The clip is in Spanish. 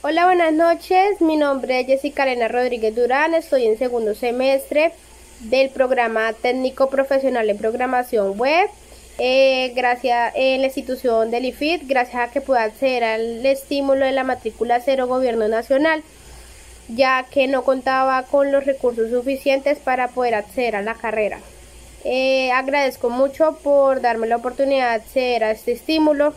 Hola, buenas noches. Mi nombre es Jessica Elena Rodríguez Durán. Estoy en segundo semestre del programa técnico profesional en programación web. Eh, gracias eh, en la institución del IFIT, gracias a que pueda acceder al estímulo de la matrícula cero gobierno nacional, ya que no contaba con los recursos suficientes para poder acceder a la carrera. Eh, agradezco mucho por darme la oportunidad de acceder a este estímulo.